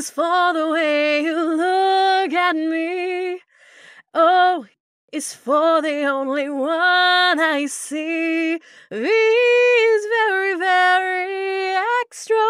is for the way you look at me. Oh, o is for the only one I see. V is very, very extra.